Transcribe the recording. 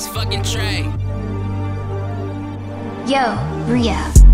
this fucking tray. Yo, Ria.